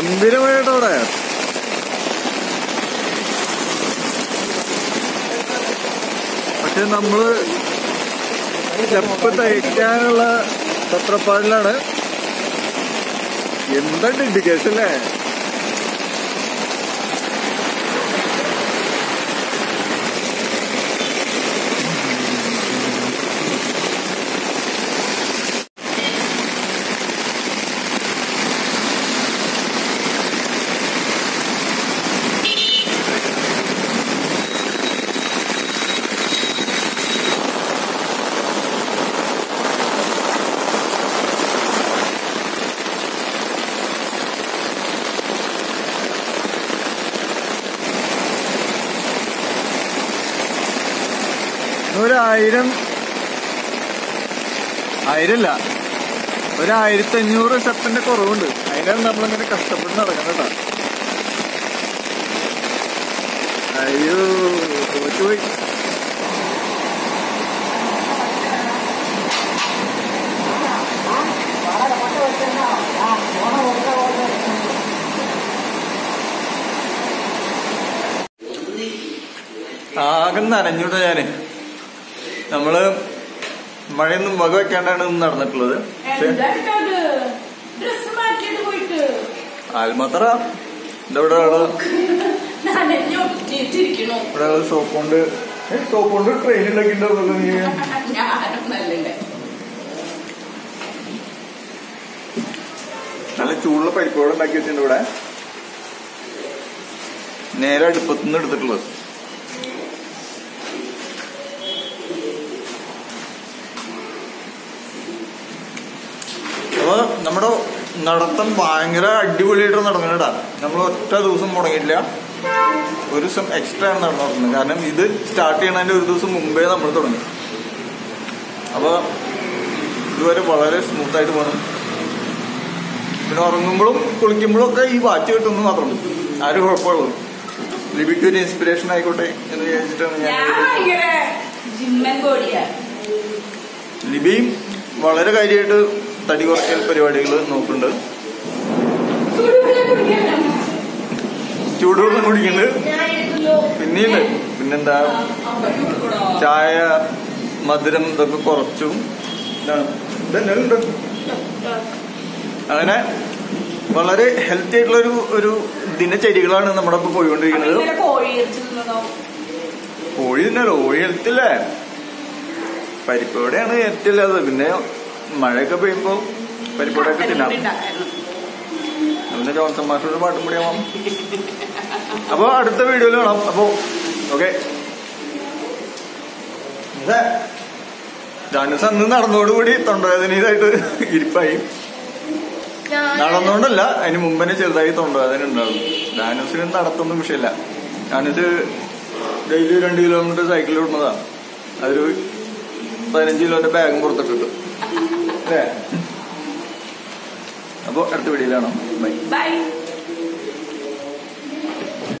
ഗംഭീരമായിട്ട് അവിടെ? പക്ഷെ നമ്മൾ ചെപ്പ് തയ്ക്കാനുള്ള തത്രപ്പാടിലാണ്. എന്താ ഡെഡിക്കേഷൻ അല്ലേ? ഒരായിരം. ആയിരല്ല. ഒരായിരത്തി അഞ്ഞൂറ് സ്റ്റെപ്പിന്റെ കുറവുണ്ട്. അതിനാണ് നമ്മളിങ്ങനെ കഷ്ടപ്പെട്ട് നടക്കുന്നത് അയ്യോ തോറ്റുപോയി ആകെ നനഞ്ഞുട്ടോ ഞാൻ. നമ്മൾ മഴയൊന്നും വക വെക്കാണ്ടാണ് നടന്നിട്ടുള്ളത്. ആൽമത്തറ? ഇതവിടെ ആൾ? ഇവിടെ ആൾ സോപ്പ് കൊണ്ട് സോപ്പ് കൊണ്ട് ട്രെയിനിലൊക്കെ ഉണ്ടാക്കിയിട്ടുണ്ടോ നീ? നല്ല ചൂടുള്ള പരിപ്പോടെ ഉണ്ടാക്കി വെച്ചിട്ടുണ്ട് ഇവിടെ. നേരെ അടുപ്പത്തുനിന്ന് എടുത്തിട്ടുള്ളത്. അപ്പൊ നമ്മുടെ നടത്തം ഭയങ്കര അടിപൊളിയായിട്ട് നടന്നിട്ടാ. നമ്മൾ ഒറ്റ ദിവസം മുടങ്ങിയിട്ടില്ല ഒരു ദിവസം എക്സ്ട്രാ ആണ് നടന്നത്. കാരണം ഇത് സ്റ്റാർട്ട് ചെയ്യണതിന്റെ ഒരു ദിവസം മുമ്പേ നമ്മൾ തുടങ്ങി. അപ്പോൾ ഇതുവരെ വളരെ സ്മൂത്തായിട്ട് പോകണം പിന്നെ ഉറങ്ങുമ്പോഴും കുളിക്കുമ്പോഴും ഒക്കെ ഈ വാച്ച് കിട്ടുന്നു മാത്രമേ ആരും കുഴപ്പമുള്ളൂ ലിബിക്ക് ഒരു ഇൻസ്പിറേഷൻ ആയിക്കോട്ടെ എന്ന് വിചാരിച്ചിട്ടാണ് ഞാൻ ലിബി വളരെ കാര്യമായിട്ട് തടി കുറയ്ക്കൽ പരിപാടികൾ നോക്കുന്നുണ്ട്. ചൂടുവെള്ളം കുടിക്കുന്നുണ്ട്. പിന്നീട് പിന്നെന്താ? ചായ മധുരം ഇതൊക്കെ കുറച്ചു. അങ്ങനെ വളരെ ഹെൽത്തി ആയിട്ടുള്ള ഒരു ഒരു ദിനചര്യകളാണ് നമ്മുടെ ഇപ്പൊ പോയിക്കൊണ്ടിരിക്കുന്നത്. കോഴി തിന്നല്ലോ കോഴി ഹെൽത്തില്ലേ പരിപ്പോടെയാണ് ഏറ്റവും ഇല്ലാത്തത്. പിന്നെ മഴയൊക്കെ പെയ്യുമ്പോ പരിപ്പടൊക്കെ തിന്നാം. പിന്നെ ജോൺസൺ മാസ്റ്ററുടെ പാട്ടും കൂടി ആവാം. അപ്പൊ അടുത്ത വീഡിയോയിൽ കാണാം. അപ്പൊ ഓക്കെ. ജാനസ് അന്ന് നടന്നോടുകൂടി തൊണ്ടവേദന ഇതായിട്ട് ഇരിപ്പായി നടന്നോണ്ടല്ല നടന്നുകൊണ്ടല്ല അതിന് മുമ്പന്നെ ചെറുതായി തൊണ്ടവേദന ഉണ്ടാവും ജാനസിന് നടത്തൊന്നും വിഷയമില്ല. ജാനസ് ഡെയിലി രണ്ട് കിലോമീറ്റർ സൈക്കിളിൽ ഓടുന്നതാ. അതൊരു പതിനഞ്ച് കിലോന്റെ ബാഗും പുറത്തിട്ടിട്ട്. അപ്പൊ അടുത്ത വീഡിയോയിലാണ് ബൈ. ബൈ.